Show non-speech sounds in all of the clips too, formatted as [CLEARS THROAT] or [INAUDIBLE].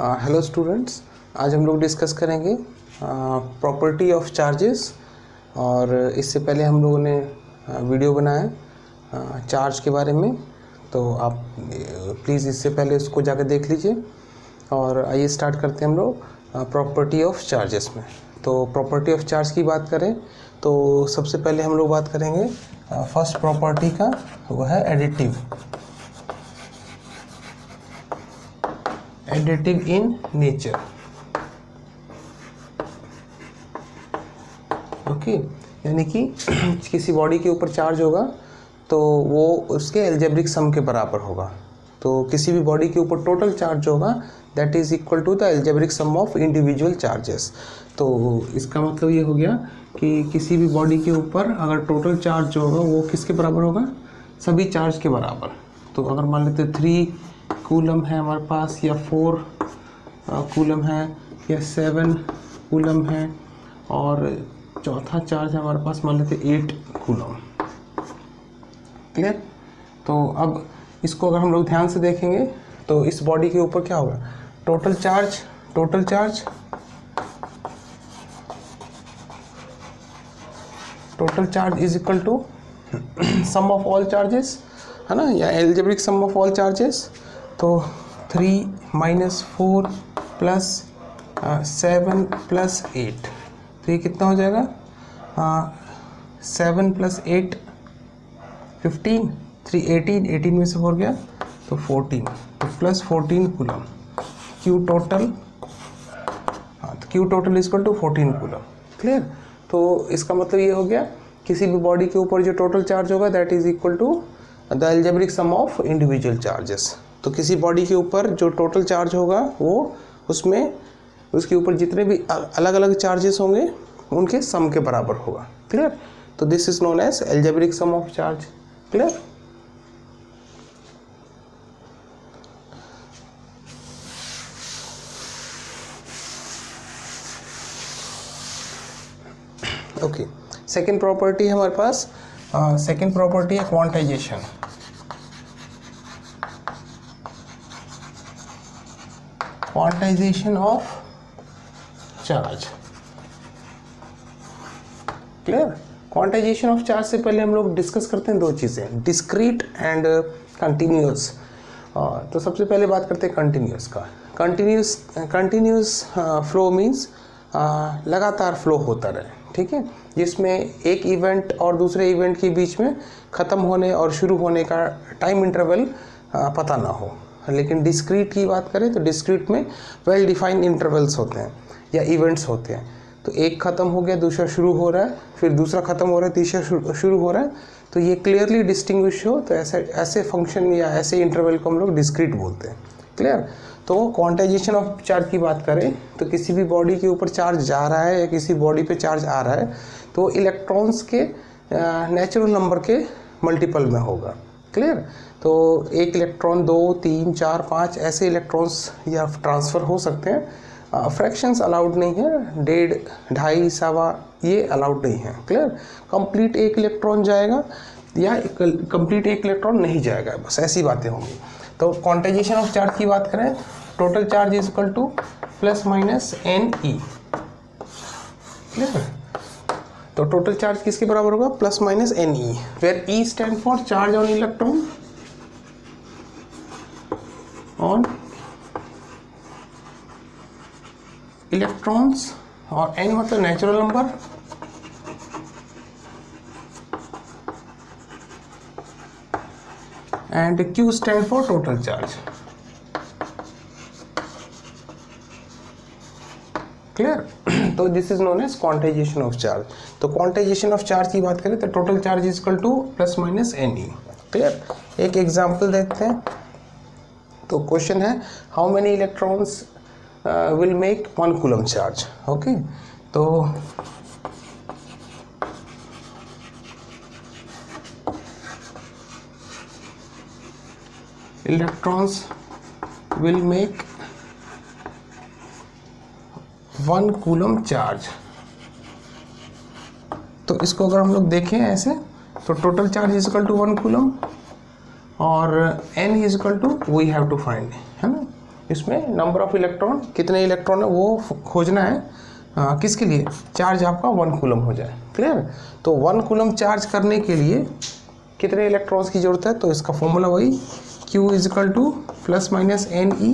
Hello students आज हम लोग डिस्कस करेंगे प्रॉपर्टी ऑफ़ चार्जेस और इससे पहले हम लोगों ने वीडियो बनाया चार्ज के बारे में. तो आप प्लीज़ इससे पहले उसको जाकर देख लीजिए. और आइए स्टार्ट करते हैं हम लोग प्रॉपर्टी ऑफ़ चार्जेस में. तो प्रॉपर्टी ऑफ़ चार्ज की बात करें तो सबसे पहले हम लोग बात करेंगे फ़र्स्ट प्रॉपर्टी का, वो है additive additive in nature okay यानी कि [CLEARS THROAT] किसी बॉडी के ऊपर चार्ज होगा तो वो उसके एल्जेब्रिक सम के बराबर होगा। तो किसी भी बॉडी के ऊपर टोटल चार्ज होगा that is equal to the algebraic sum of individual charges तो इसका मतलब ये हो गया कि किसी भी बॉडी के ऊपर अगर टोटल चार्ज होगा, वो किसके बराबर होगा? सभी चार्ज के बराबर। तो अगर मान लेते थ्री कूलम है हमारे पास, या फोर कूलम है, या सेवन कूलम है, और चौथा चार्ज हमारे पास, मान लेते एट कूलम क्लियर? तो अब इसको अगर हम लोग ध्यान से देखेंगे तो इस बॉडी के ऊपर क्या होगा? Total charge total charge total charge is equal to [CLEARS THROAT] sum of all charges, है ना? या algebraic sum of all charges तो three minus four plus seven plus eight तो ये कितना हो जाएगा? Seven plus eight fifteen three eighteen eighteen में से हो गया तो फोर्टीन तो plus fourteen coulomb Q total हाँ तो Q total is equal to fourteen coulomb clear तो इसका मतलब ये हो गया, किसी भी बॉडी के ऊपर जो टोटल चार्ज होगा that is equal to the algebraic sum of individual charges तो किसी बॉडी के ऊपर जो टोटल चार्ज होगा, वो उसमें, उसके ऊपर जितने भी अलग अलग चार्जेस होंगे, उनके सम के बराबर होगा। क्लियर तो this is known as algebraic sum of charge clear okay second property हमारे पास सेकेंड प्रॉपर्टी है quantization quantization of charge clear quantization of charge से पहले हम लोग डिस्कस करते हैं दो चीज़ें डिस्क्रीट एंड कंटिन्यूस तो सबसे पहले बात करते हैं कंटिन्यूस का। कंटिन्यूस कंटिन्यूस फ्लो मींस लगातार फ्लो होता रहे, ठीक है? जिसमें एक इवेंट और दूसरे इवेंट के बीच में ख़त्म होने और शुरू होने का टाइम इंटरवल पता ना हो। लेकिन डिस्क्रीट की बात करें तो डिस्क्रीट में वेल डिफाइंड इंटरवल्स होते हैं या इवेंट्स होते हैं। तो एक ख़त्म हो गया, दूसरा शुरू हो रहा है, फिर दूसरा ख़त्म हो रहा है, तीसरा शुरू हो रहा है। तो ये क्लियरली डिस्टिंग्विश हो तो ऐसे ऐसे फ़ंक्शन या ऐसे इंटरवल को हम लोग डिस्क्रीट बोलते हैं। क्लियर तो क्वांटाइजेशन ऑफ़ चार्ज की बात करें तो किसी भी बॉडी के ऊपर चार्ज जा रहा है या किसी बॉडी पे चार्ज आ रहा है तो इलेक्ट्रॉन्स के नेचुरल नंबर के मल्टीपल में होगा। क्लियर तो एक इलेक्ट्रॉन दो, तीन, चार, पाँच ऐसे इलेक्ट्रॉन्स या ट्रांसफ़र हो सकते हैं। फ्रैक्शंस अलाउड नहीं है, डेढ़, ढाई, सवा, ये अलाउड नहीं है, क्लियर? कंप्लीट एक इलेक्ट्रॉन जाएगा या कंप्लीट एक इलेक्ट्रॉन नहीं जाएगा, बस ऐसी बातें होंगी। तो क्वांटाइजेशन ऑफ़ चार्ज की बात करें, total charge is equal to plus minus N E, clear? तो टोटल चार्ज किसके बराबर होगा? Plus minus N E where E stand for charge on electron on electrons और एन मतलब natural number and q stand for total charge. Clear [CLEARS THROAT] तो this is known as quantization of charge तो quantization of charge की बात करें तो total charge is equal to plus minus N E clear एक example देखते हैं. तो क्वेश्चन है how many electrons will make one coulomb charge okay तो electrons will make one coulomb charge तो इसको अगर हम लोग देखें ऐसे तो total charge is equal to one coulomb और N is equal to we have to find है ना? इसमें नंबर ऑफ़ इलेक्ट्रॉन कितने इलेक्ट्रॉन है वो खोजना है आ, किसके लिए? चार्ज आपका वन कूलम हो जाए क्लियर तो वन कूलम चार्ज करने के लिए कितने इलेक्ट्रॉन्स की ज़रूरत है? तो इसका फॉर्मूला वही Q is equal to plus minus N E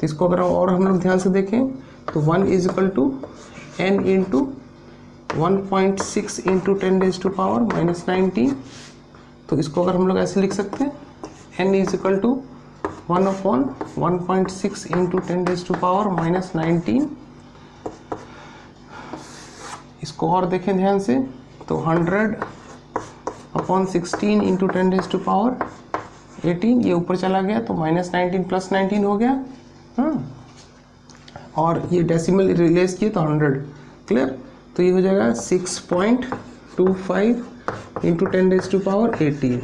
तो इसको अगर और हम लोग ध्यान से देखें तो one is equal to N into one point six into ten days to power minus nineteen तो इसको अगर हम लोग ऐसे लिख सकते हैं N equal to one upon one point six into ten days to power minus nineteen इसको और देखें ध्यान से तो hundred upon sixteen into ten days to power eighteen ये ऊपर चला गया तो माइनस नाइनटीन प्लस नाइनटीन हो गया। हाँ। और ये डेसिमल रिलेज किए तो हंड्रेड क्लियर तो ये हो जाएगा six point two five into ten days to power eighteen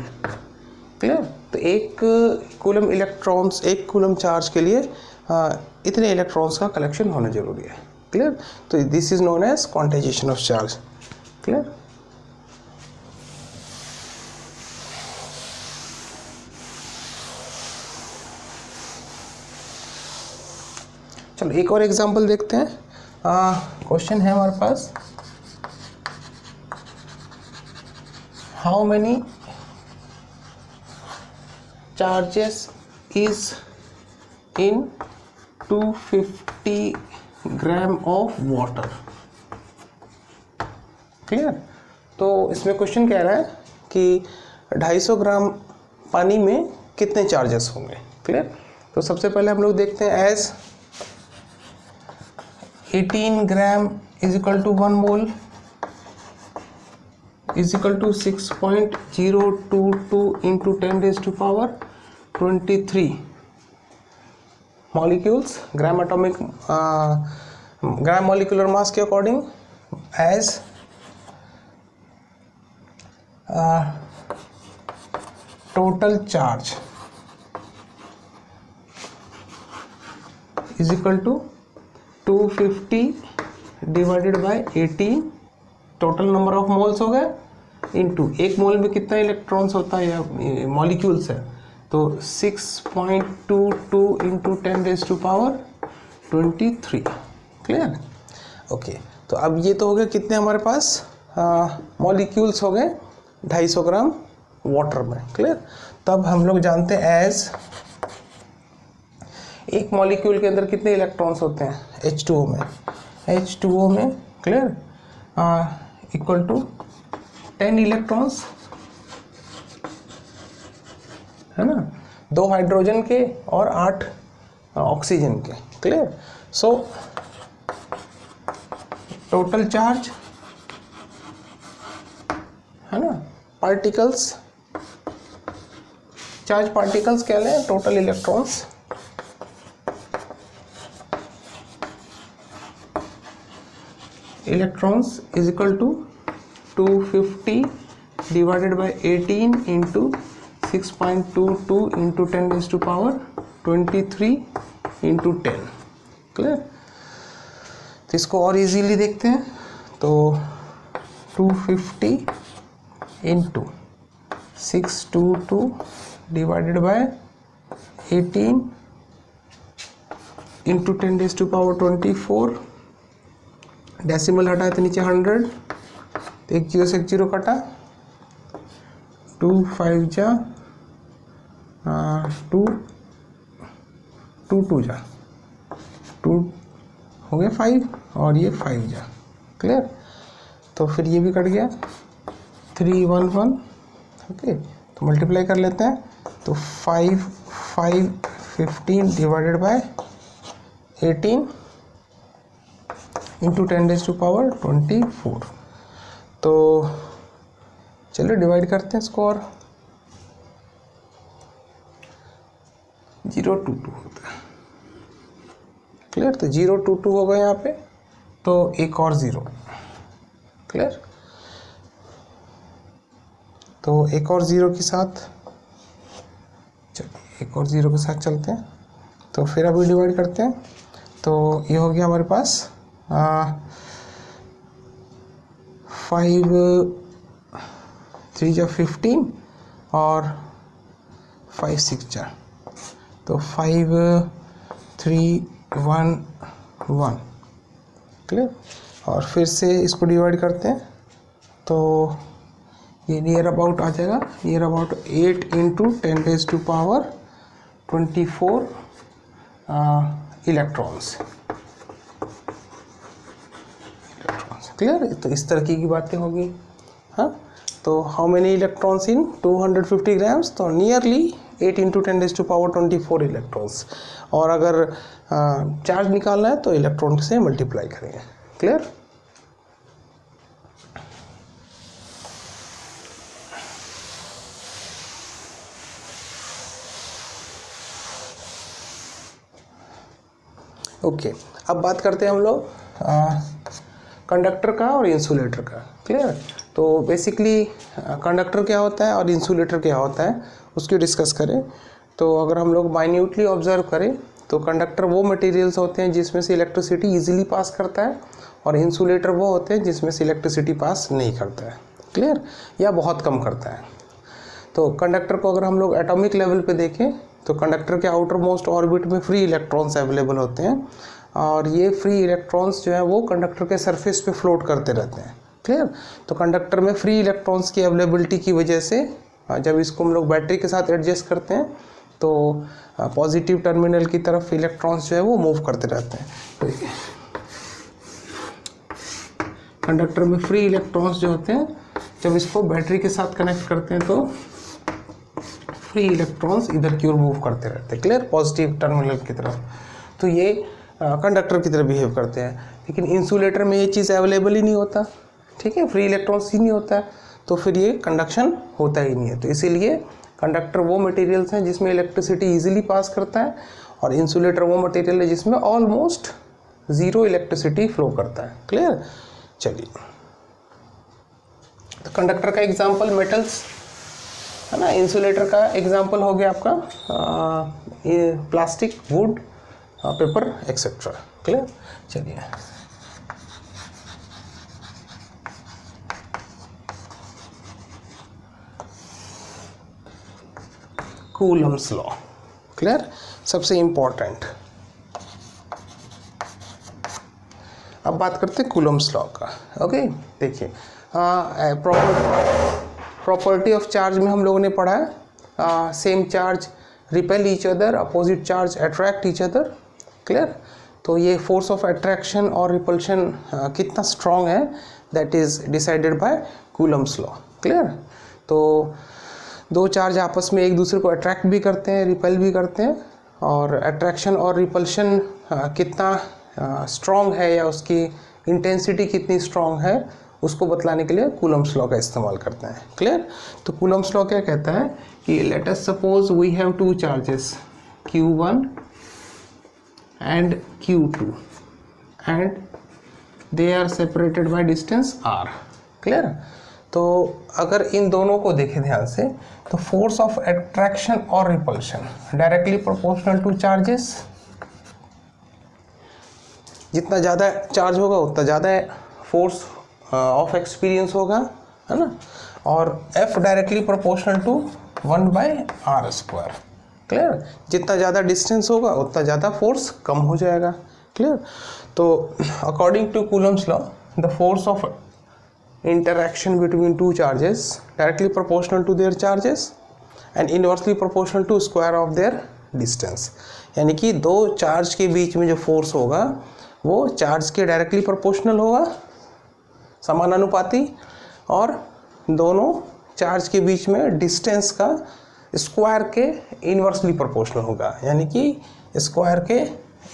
clear तो एक कूलम इलेक्ट्रॉन्स एक कूलम चार्ज के लिए आ, इतने इलेक्ट्रॉन्स का कलेक्शन होना ज़रूरी है। क्लियर तो this is known as quantization of charge clear चलो एक और एग्जांपल देखते हैं। क्वेश्चन है हमारे पास। How many charges is in 250 gram of water clear तो इसमें क्वेश्चन कह रहा है कि 250 ग्राम पानी में कितने चार्जेस होंगे? क्लियर तो सबसे पहले हम लोग देखते हैं as 18 gram is equal to one mole is equal to six point zero two two into ten days to power twenty three molecules gram atomic gram molecular mass के according as total charge is equal to two fifty divided by eighty total number of moles हो गए into एक mole में कितना electrons होता है या molecules है? तो 6.22 point two two into ten raise to power twenty three clear okay तो अब ये तो हो गया कितने हमारे पास? मॉलिक्यूल्स हो गए 250 ग्राम वाटर में. क्लियर तब हम लोग जानते हैं एज एक मॉलिक्यूल के अंदर कितने इलेक्ट्रॉन्स होते हैं? H2O में. H2O में clear equal to ten electrons, है ना? दो हाइड्रोजन के और आठ ऑक्सीजन के क्लियर सो टोटल चार्ज है ना? पार्टिकल्स चार्ज पार्टिकल्स क्या लें? Total electrons electrons is equal to 250 divided by 18 into 6.22 into 10 raised to power 23 into 10 clear तो इसको और इजीली देखते हैं। तो 250 into six two two divided by 18 into ten days to power 24 decimal हटाए तो नीचे हंड्रेड तो एक ज़ीरो से एक ज़ीरो कटा। टू फाइव जा टू टू टू जा। टू हो गया फाइव और ये फाइव जा। क्लियर? तो फिर ये भी कट गया। थ्री वन वन, ओके तो मल्टीप्लाई कर लेते हैं। तो five five fifteen divided by eighteen into ten days to power twenty four तो चलिए डिवाइड करते हैं इसको और ज़ीरो टू टू होता है। क्लियर तो ज़ीरो टू टू होगा यहाँ पे। तो एक और ज़ीरो क्लियर तो एक और ज़ीरो के साथ चलिए एक और ज़ीरो के साथ चलते हैं। तो फिर अभी डिवाइड करते हैं। तो ये हो गया हमारे पास फाइव थ्री जा फिफ्टीन और फाइव सिक्स जा तो five three one one clear और फिर से इसको डिवाइड करते हैं। तो ये नियर अबाउट आ जाएगा। Near about eight into ten days to power twenty four electrons clear? तो इस तरह की बातें होगी। हाँ? तो how many electrons in 250 grams तो nearly 8 into ten days to power 24 electrons और अगर चार्ज निकालना है तो इलेक्ट्रॉन से मल्टीप्लाई करेंगे। क्लियर ओके okay, अब बात करते हैं हम लोग कंडक्टर का और इंसुलेटर का क्लियर तो बेसिकली कंडक्टर क्या होता है और इंसुलेटर क्या होता है, उसकी डिस्कस करें। तो अगर हम लोग माइन्यूटली ऑब्ज़र्व करें तो कंडक्टर वो मटेरियल्स होते हैं जिसमें से इलेक्ट्रिसिटी इजीली पास करता है और इंसुलेटर वो होते हैं जिसमें से इलेक्ट्रिसिटी पास नहीं करता है क्लियर या बहुत कम करता है। तो कंडक्टर को अगर हम लोग एटॉमिक लेवल पे देखें तो कंडक्टर के आउटर मोस्ट ऑर्बिट में फ्री इलेक्ट्रॉन्स अवेलेबल होते हैं। और ये फ्री इलेक्ट्रॉन्स जो है वो कंडक्टर के सरफेस पे फ्लोट करते रहते हैं। क्लियर तो कंडक्टर में फ्री इलेक्ट्रॉन्स की अवेलेबिलिटी की वजह से जब इसको हम लोग बैटरी के साथ एडजस्ट करते हैं तो पॉजिटिव टर्मिनल की तरफ़ इलेक्ट्रॉन्स जो है वो मूव करते रहते हैं। तो कंडक्टर में फ्री इलेक्ट्रॉन्स जो होते हैं, जब इसको बैटरी के साथ कनेक्ट करते हैं तो फ्री इलेक्ट्रॉन्स इधर की ओर मूव करते रहते हैं। क्लियर पॉजिटिव टर्मिनल की तरफ़। तो ये कंडक्टर की तरह बिहेव करते हैं। लेकिन इंसुलेटर में ये चीज़ अवेलेबल ही नहीं होता ठीक है? फ्री इलेक्ट्रॉन्स ही नहीं होता है तो फिर ये कंडक्शन होता ही नहीं है। तो इसीलिए कंडक्टर वो मटेरियल्स हैं जिसमें इलेक्ट्रिसिटी ईजिली पास करता है और इंसुलेटर वो मटेरियल है जिसमें ऑलमोस्ट ज़ीरो इलेक्ट्रिसिटी फ्लो करता है। क्लियर चलिए। तो कंडक्टर का एग्जांपल मेटल्स है ना? इंसुलेटर का एग्जांपल हो गया आपका आ, plastic wood paper etcetera clear चलिए। कूलम्स लॉ क्लियर सबसे इंपॉर्टेंट अब बात करते हैं कूलम्स लॉ का। ओके देखिए प्रॉपर्टी ऑफ़ चार्ज में हम लोगों ने पढ़ा है। Same charge repel each other opposite charge attract each other clear तो ये फोर्स ऑफ़ अट्रैक्शन और रिपल्शन कितना स्ट्रॉन्ग है? That is decided by Coulomb's law clear तो दो चार्ज आपस में एक दूसरे को अट्रैक्ट भी करते हैं रिपेल भी करते हैं और अट्रैक्शन और रिपल्शन कितना स्ट्रॉन्ग है या उसकी इंटेंसिटी कितनी स्ट्रॉन्ग है, उसको बतलाने के लिए कूलम्स लॉ का इस्तेमाल करते हैं। क्लियर तो कूलम्स लॉ क्या कहता है कि let us suppose we have two charges Q1 and Q2 and they are separated by distance R. Clear तो अगर इन दोनों को देखें ध्यान से तो फोर्स ऑफ़ एट्रैक्शन और repulsion directly proportional to charges जितना ज़्यादा चार्ज होगा, उतना ज़्यादा फोर्स ऑफ़ एक्सपीरियंस होगा, है ना? और F directly proportional to one by R square clear जितना ज़्यादा डिस्टेंस होगा, उतना ज़्यादा फोर्स कम हो जाएगा। क्लियर तो according to Coulomb's law the force of interaction between two charges, directly proportional to their charges, and inversely proportional to square of their distance. यानी कि दो चार्ज के बीच में जो फोर्स होगा, वो चार्ज के डायरेक्टली प्रोपोर्शनल होगा समानुपाती और दोनों चार्ज के बीच में डिस्टेंस का स्क्वायर के इन्वर्सली प्रोपोर्शनल होगा, यानी कि स्क्वायर के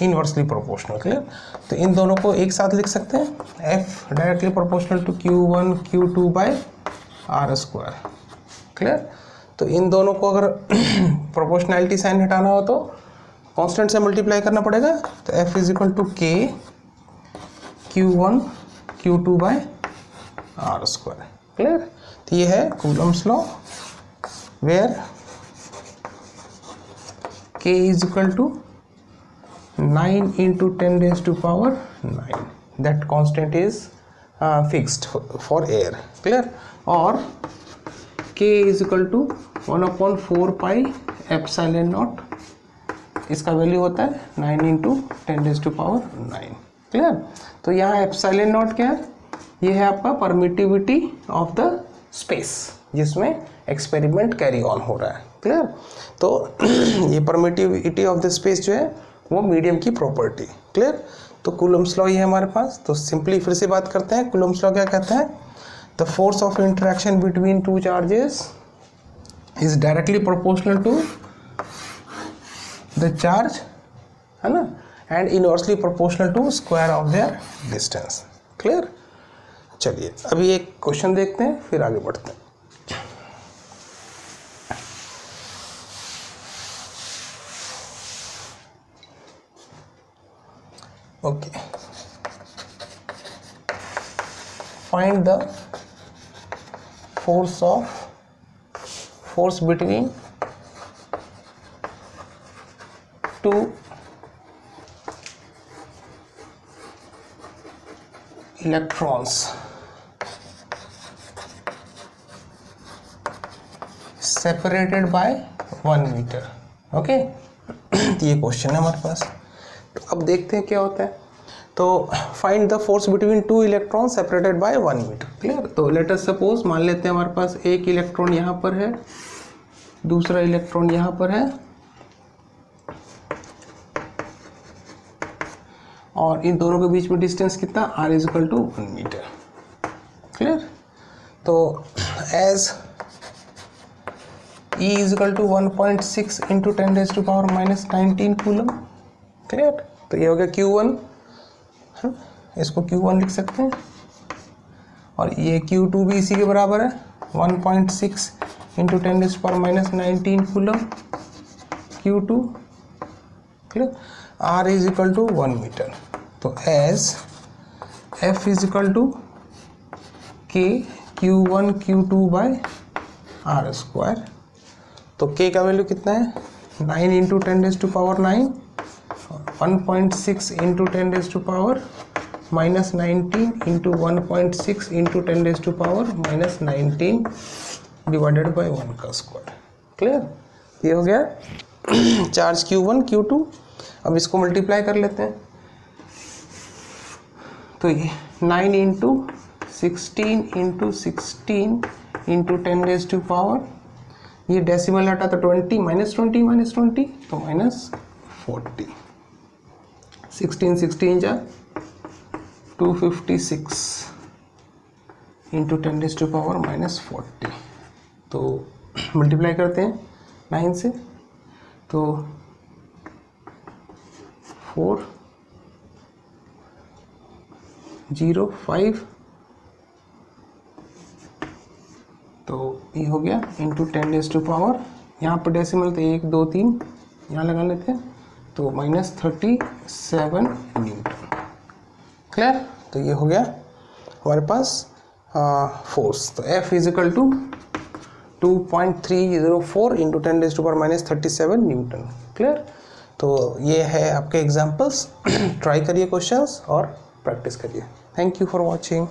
इनवर्सली प्रोपोर्शनल क्लियर तो इन दोनों को एक साथ लिख सकते हैं F directly proportional to Q one Q two by R square clear तो इन दोनों को अगर [CLEARS THROAT] प्रोपोर्शनैलिटी साइन हटाना हो तो कांस्टेंट से मल्टीप्लाई करना पड़ेगा तो F is equal to K Q one Q two by R square clear तो ये है Coulomb's law where K is equal to 9 into 10 raised to power 9 that constant is uh, fixed for, for air. Clear? Or k is equal to 1 upon 4 pi epsilon naught. इसका value होता है nine into ten days to power nine clear तो यहाँ epsilon naught क्या है? ये है आपका परमिटिविटी ऑफ़ द स्पेस जिसमें एक्सपेरिमेंट कैरी ऑन हो रहा है। क्लियर तो [CLEARS THROAT] ये परमिटिविटी ऑफ़ द स्पेस जो है, वो मीडियम की प्रॉपर्टी क्लियर तो कुलम्स लॉ ही है हमारे पास। तो सिंपली फिर से बात करते हैं। कुलम्स लॉ क्या कहता है? The force of interaction between two charges is directly proportional to the charge है ना? And inversely proportional to square of their distance clear चलिए अभी एक क्वेश्चन देखते हैं, फिर आगे बढ़ते हैं। Okay find the force of force between two electrons separated by one metre okay ये क्वेश्चन है हमारे पास। अब देखते हैं क्या होता है। तो find the force between two electron separated by one metre clear तो लेटर सपोज़ मान लेते हैं हमारे पास एक इलेक्ट्रॉन यहाँ पर है, दूसरा इलेक्ट्रॉन यहाँ पर है, और इन दोनों के बीच में डिस्टेंस कितना? R is equal to one metre clear तो as E is equal to one point six into ten days to power minus nineteen coulomb clear तो ये हो गया क्यू वन इसको क्यू वन लिख सकते हैं। और ये क्यू टू भी इसी के बराबर है। One point six into ten raise power minus nineteen coulomb Q two R is equal to one metre तो as F is equal to K Q one Q two by R square तो K का value कितना है? Nine into ten raise to power nine one point six into ten raise to power minus nineteen into one point six into ten raise to power minus nineteen divided by one का square clear ये हो गया charge Q one Q two अब इसको multiply कर लेते हैं। तो ये nine into sixteen into sixteen into ten days to power ये डेसिमल हटा तो twenty minus twenty minus twenty तो माइनस फोर्टी सिक्सटीन सिक्सटीन जा two fifty six into ten days to power minus forty तो [CLEARS THROAT] मल्टीप्लाई करते हैं nine से तो फोर ज़ीरो फाइव तो ये हो गया into ten days to power यहाँ पर डेसिमल तो एक, दो, तीन, यहाँ लगा लेते हैं। तो minus thirty seven newton clear तो ये हो गया हमारे पास फोर्स तो F is equal to two point three zero four into ten days to power minus thirty seven newton clear तो ये है आपके एग्जाम्पल्स ट्राई [CLEARS THROAT] करिए क्वेश्चंस और प्रैक्टिस करिए. Thank you for watching